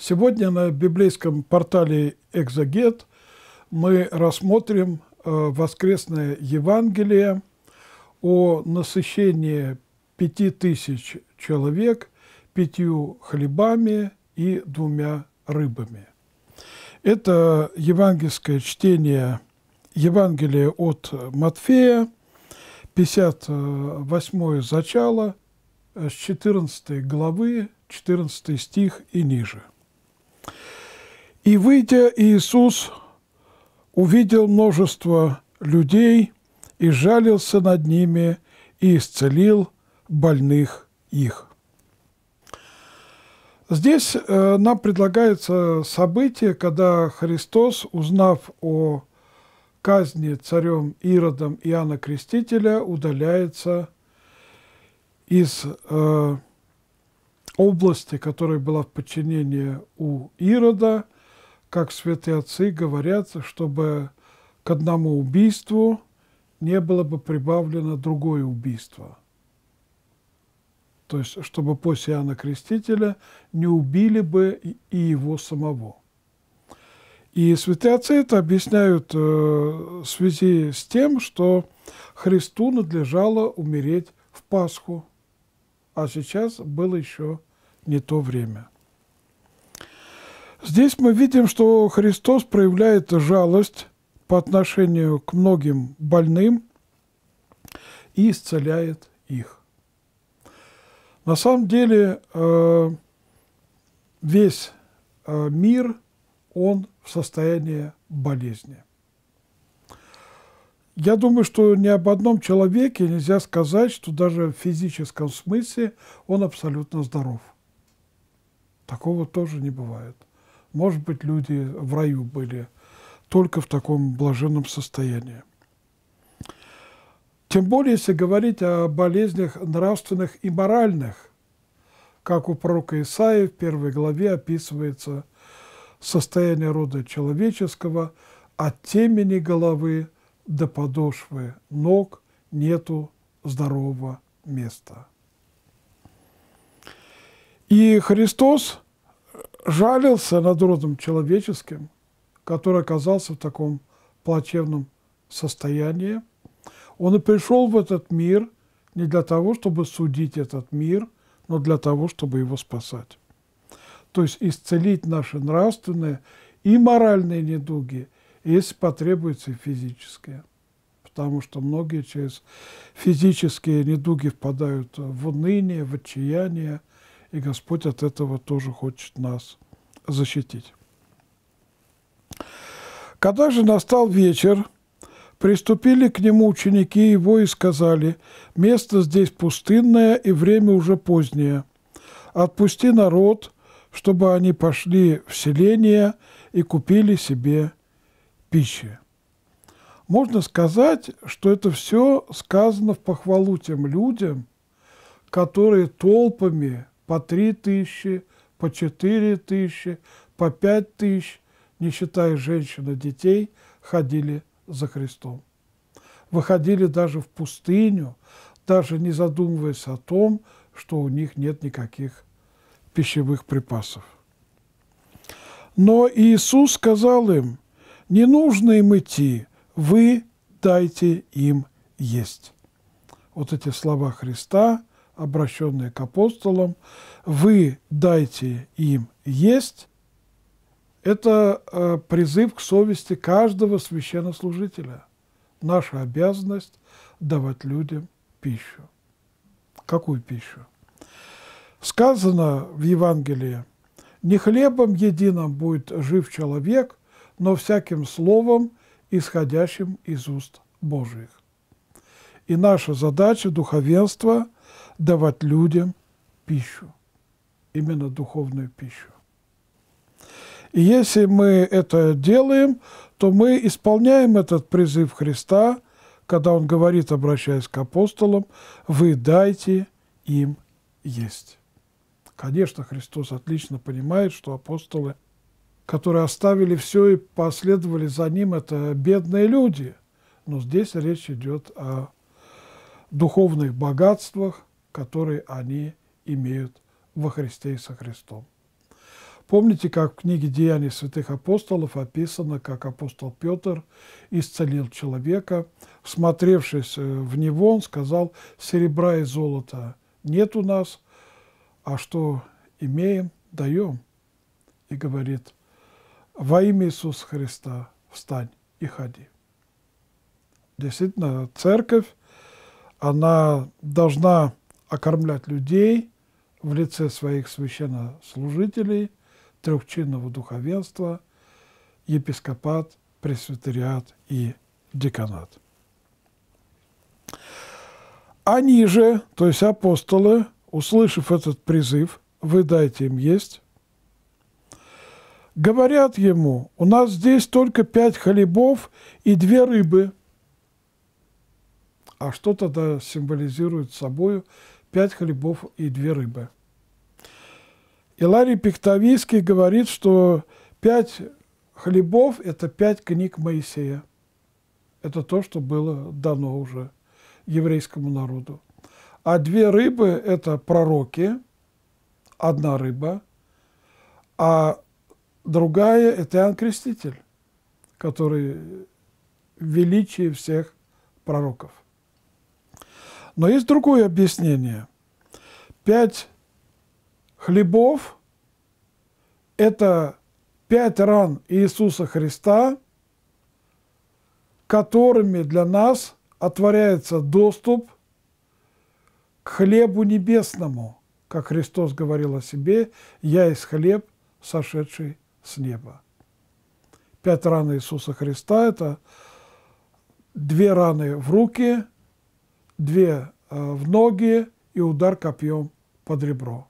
Сегодня на библейском портале «Экзогет» мы рассмотрим э, воскресное Евангелие о насыщении пяти тысяч человек пятью хлебами и двумя рыбами. Это евангельское чтение Евангелия от Матфея, 58 зачало, с 14 главы, 14 стих и ниже – и выйдя, Иисус увидел множество людей и жалился над ними и исцелил больных их. Здесь э, нам предлагается событие, когда Христос, узнав о казни царем Иродом Иоанна Крестителя, удаляется из э, области, которая была в подчинении у Ирода – как святые отцы говорят, чтобы к одному убийству не было бы прибавлено другое убийство. То есть, чтобы после Иоанна Крестителя не убили бы и его самого. И святые отцы это объясняют э, в связи с тем, что Христу надлежало умереть в Пасху, а сейчас было еще не то время – Здесь мы видим, что Христос проявляет жалость по отношению к многим больным и исцеляет их. На самом деле э, весь э, мир, он в состоянии болезни. Я думаю, что ни об одном человеке нельзя сказать, что даже в физическом смысле он абсолютно здоров. Такого тоже не бывает. Может быть, люди в раю были только в таком блаженном состоянии. Тем более, если говорить о болезнях нравственных и моральных, как у пророка Исаия в первой главе описывается состояние рода человеческого от темени головы до подошвы ног нету здорового места. И Христос жалился над родом человеческим, который оказался в таком плачевном состоянии. Он и пришел в этот мир не для того, чтобы судить этот мир, но для того, чтобы его спасать. То есть исцелить наши нравственные и моральные недуги, если потребуется и физические. Потому что многие через физические недуги впадают в уныние, в отчаяние, и Господь от этого тоже хочет нас защитить. Когда же настал вечер, приступили к нему ученики его и сказали, «Место здесь пустынное, и время уже позднее. Отпусти народ, чтобы они пошли в селение и купили себе пищи». Можно сказать, что это все сказано в похвалу тем людям, которые толпами по три тысячи, по четыре тысячи, по пять тысяч, не считая женщин и детей, ходили за Христом. Выходили даже в пустыню, даже не задумываясь о том, что у них нет никаких пищевых припасов. Но Иисус сказал им, не нужно им идти, вы дайте им есть. Вот эти слова Христа обращенные к апостолам, вы дайте им есть, это э, призыв к совести каждого священнослужителя. Наша обязанность давать людям пищу. Какую пищу? Сказано в Евангелии, не хлебом единым будет жив человек, но всяким словом, исходящим из уст Божьих. И наша задача духовенства – давать людям пищу, именно духовную пищу. И если мы это делаем, то мы исполняем этот призыв Христа, когда Он говорит, обращаясь к апостолам, «Вы дайте им есть». Конечно, Христос отлично понимает, что апостолы, которые оставили все и последовали за Ним, это бедные люди. Но здесь речь идет о духовных богатствах, которые они имеют во Христе и со Христом. Помните, как в книге «Деяний святых апостолов» описано, как апостол Петр исцелил человека. Смотревшись в него, он сказал, серебра и золота нет у нас, а что имеем, даем. И говорит, во имя Иисуса Христа встань и ходи. Действительно, церковь, она должна окормлять людей в лице своих священнослужителей, трехчинного духовенства, епископат, пресвитериат и деканат. Они же, то есть апостолы, услышав этот призыв, вы дайте им есть, говорят ему, у нас здесь только пять хлебов и две рыбы. А что тогда символизирует собой пять хлебов и две рыбы? Иларий Пиктовийский говорит, что пять хлебов – это пять книг Моисея. Это то, что было дано уже еврейскому народу. А две рыбы – это пророки, одна рыба, а другая – это Иоанн Креститель, который величие всех пророков. Но есть другое объяснение. Пять хлебов – это пять ран Иисуса Христа, которыми для нас – отворяется доступ к хлебу небесному, как Христос говорил о себе, «Я есть хлеб, сошедший с неба». Пять ран Иисуса Христа – это две раны в руки, две э, в ноги и удар копьем под ребро.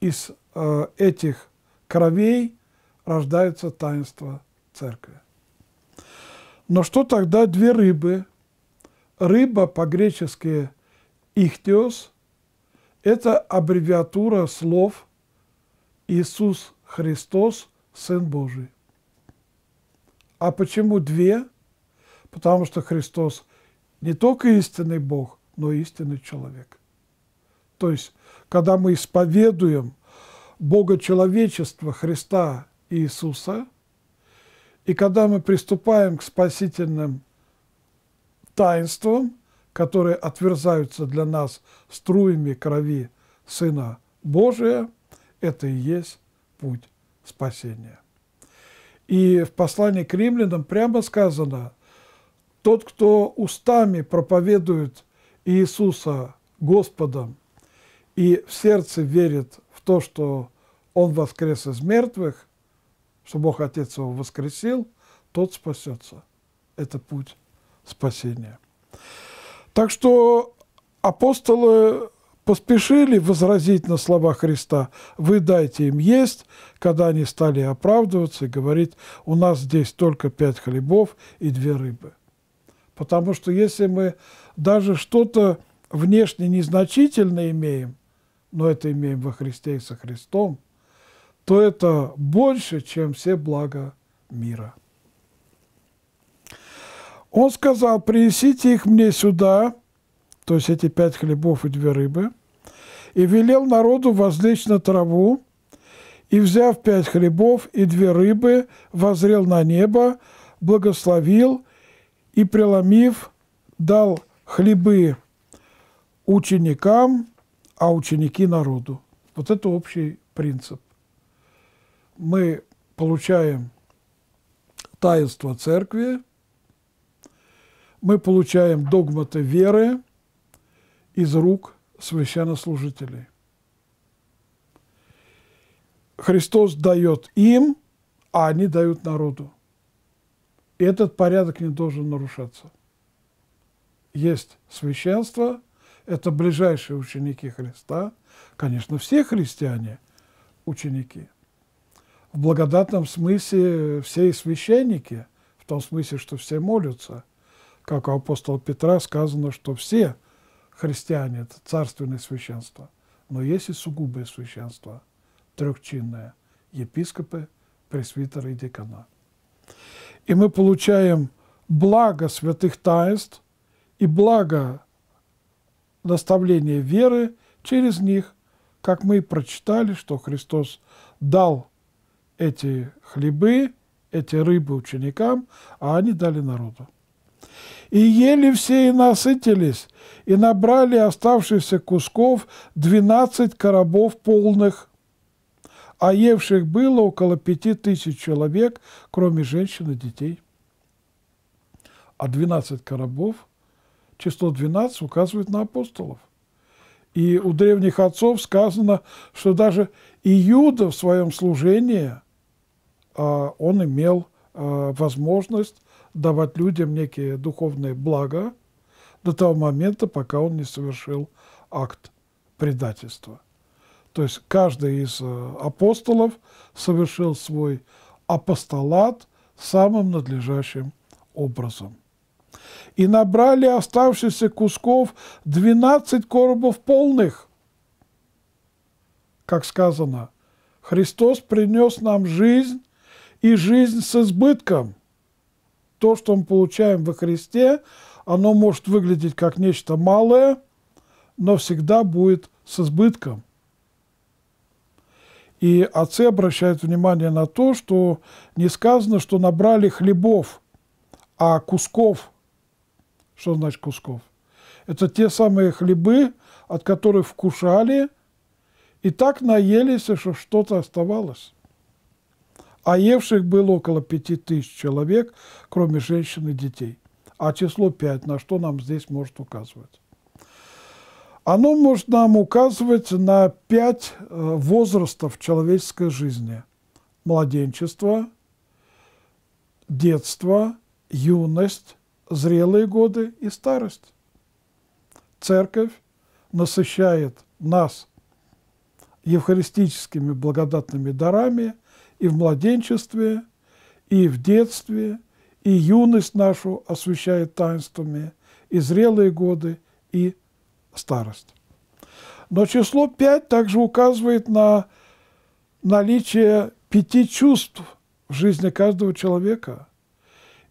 Из э, этих кровей рождается таинство церкви. Но что тогда две рыбы – Рыба по-гречески «ихтиос» – это аббревиатура слов «Иисус Христос, Сын Божий». А почему две? Потому что Христос не только истинный Бог, но и истинный человек. То есть, когда мы исповедуем Бога человечества Христа Иисуса, и когда мы приступаем к спасительным таинством, которые отверзаются для нас струями крови Сына Божия, это и есть путь спасения. И в послании к римлянам прямо сказано, тот, кто устами проповедует Иисуса Господом и в сердце верит в то, что Он воскрес из мертвых, что Бог Отец его воскресил, тот спасется. Это путь спасения. Так что апостолы поспешили возразить на слова Христа «Вы дайте им есть», когда они стали оправдываться и говорить «У нас здесь только пять хлебов и две рыбы». Потому что если мы даже что-то внешне незначительно имеем, но это имеем во Христе и со Христом, то это больше, чем все блага мира. Он сказал, принесите их мне сюда, то есть эти пять хлебов и две рыбы, и велел народу возлечь на траву, и, взяв пять хлебов и две рыбы, возрел на небо, благословил и, преломив, дал хлебы ученикам, а ученики народу. Вот это общий принцип. Мы получаем таинство церкви, мы получаем догматы веры из рук священнослужителей. Христос дает им, а они дают народу. И этот порядок не должен нарушаться. Есть священство, это ближайшие ученики Христа, конечно, все христиане ученики. В благодатном смысле все священники, в том смысле, что все молятся – как у апостола Петра сказано, что все христиане – это царственное священство, но есть и сугубое священство, трехчинное – епископы, пресвитеры и декана. И мы получаем благо святых таинств и благо наставления веры через них, как мы и прочитали, что Христос дал эти хлебы, эти рыбы ученикам, а они дали народу. И ели все и насытились, и набрали оставшихся кусков двенадцать коробов полных, а евших было около пяти тысяч человек, кроме женщин и детей. А двенадцать коробов, число двенадцать указывает на апостолов. И у древних отцов сказано, что даже Иуда в своем служении, а, он имел а, возможность давать людям некие духовные блага до того момента, пока он не совершил акт предательства. То есть каждый из э, апостолов совершил свой апостолат самым надлежащим образом. И набрали оставшихся кусков 12 коробов полных. Как сказано, Христос принес нам жизнь и жизнь с избытком то, что мы получаем во Христе, оно может выглядеть как нечто малое, но всегда будет с избытком. И отцы обращают внимание на то, что не сказано, что набрали хлебов, а кусков. Что значит кусков? Это те самые хлебы, от которых вкушали, и так наелись, что что-то оставалось а евших было около пяти тысяч человек, кроме женщин и детей. А число пять на что нам здесь может указывать? Оно может нам указывать на пять э, возрастов человеческой жизни. Младенчество, детство, юность, зрелые годы и старость. Церковь насыщает нас евхаристическими благодатными дарами – и в младенчестве, и в детстве, и юность нашу освещает таинствами, и зрелые годы, и старость. Но число пять также указывает на наличие пяти чувств в жизни каждого человека.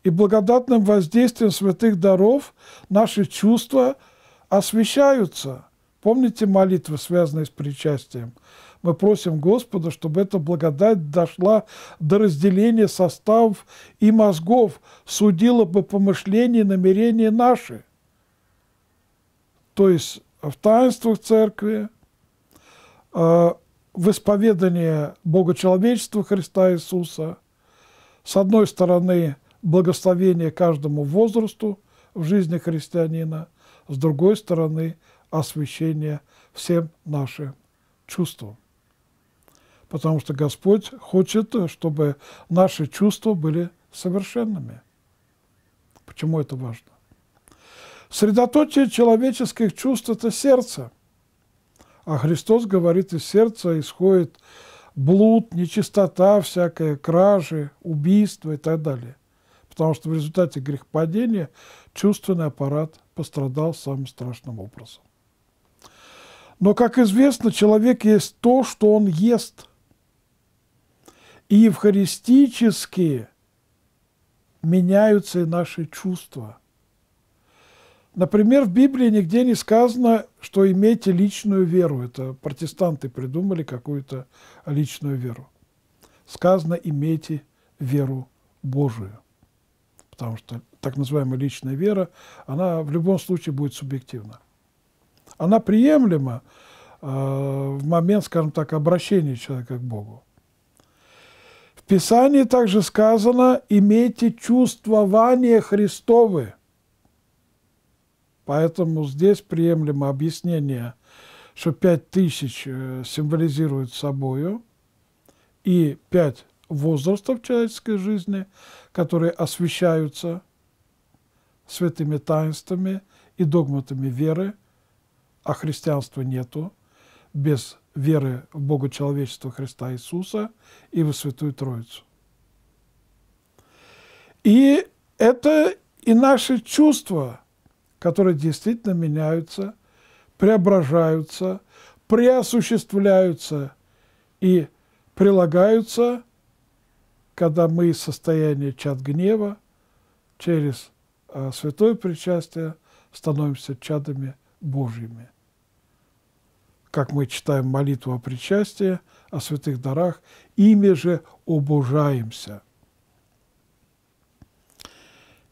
И благодатным воздействием святых даров наши чувства освещаются. Помните молитвы, связанные с причастием? Мы просим Господа, чтобы эта благодать дошла до разделения составов и мозгов, судила бы помышления и намерения наши. То есть в таинствах церкви, а, в исповедании Богочеловечества Христа Иисуса, с одной стороны, благословение каждому возрасту в жизни христианина, с другой стороны, освящение всем нашим чувствам потому что Господь хочет, чтобы наши чувства были совершенными. Почему это важно? Средоточие человеческих чувств – это сердце. А Христос говорит, из сердца исходит блуд, нечистота всякая, кражи, убийства и так далее. Потому что в результате грехопадения чувственный аппарат пострадал самым страшным образом. Но, как известно, человек есть то, что он ест – и евхаристически меняются и наши чувства. Например, в Библии нигде не сказано, что имейте личную веру. Это протестанты придумали какую-то личную веру. Сказано имейте веру Божию. Потому что так называемая личная вера, она в любом случае будет субъективна. Она приемлема э, в момент, скажем так, обращения человека к Богу. Писании также сказано «имейте чувствование Христовы». Поэтому здесь приемлемо объяснение, что пять тысяч э, символизирует собою и пять возрастов человеческой жизни, которые освещаются святыми таинствами и догматами веры, а христианства нету без веры в Бога человечества Христа Иисуса и в Святую Троицу. И это и наши чувства, которые действительно меняются, преображаются, преосуществляются и прилагаются, когда мы из состояния чад гнева через а, святое причастие становимся чадами Божьими. как мы читаем молитву о причастии, о святых дарах, ими же обожаемся.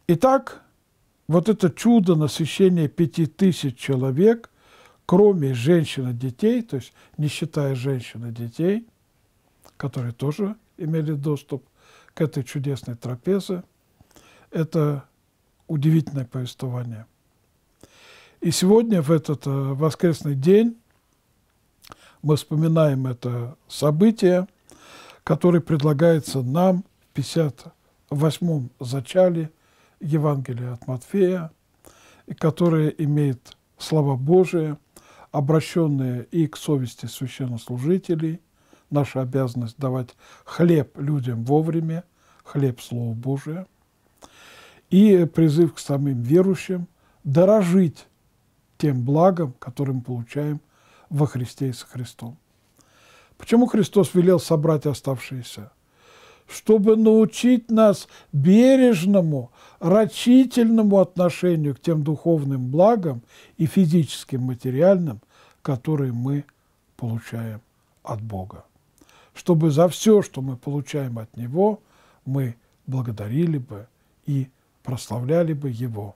Итак, вот это чудо насыщения пяти тысяч человек, кроме женщин и детей, то есть не считая женщин и детей, которые тоже имели доступ к этой чудесной трапезе, это удивительное повествование. И сегодня, в этот э, воскресный день, мы вспоминаем это событие, которое предлагается нам в 58-м зачале Евангелия от Матфея, которое имеет слова Божие, обращенные и к совести священнослужителей, наша обязанность давать хлеб людям вовремя, хлеб Слова Божия, и призыв к самим верующим дорожить тем благом, которым получаем во Христе и со Христом. Почему Христос велел собрать оставшиеся? Чтобы научить нас бережному, рачительному отношению к тем духовным благам и физическим, материальным, которые мы получаем от Бога. Чтобы за все, что мы получаем от Него, мы благодарили бы и прославляли бы Его,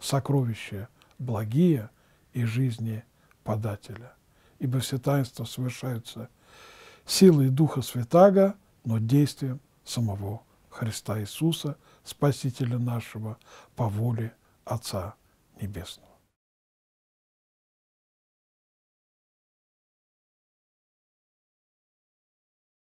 сокровища благие и жизни подателя. Ибо все таинства совершаются силой Духа Святаго, но действием самого Христа Иисуса, Спасителя нашего, по воле Отца Небесного.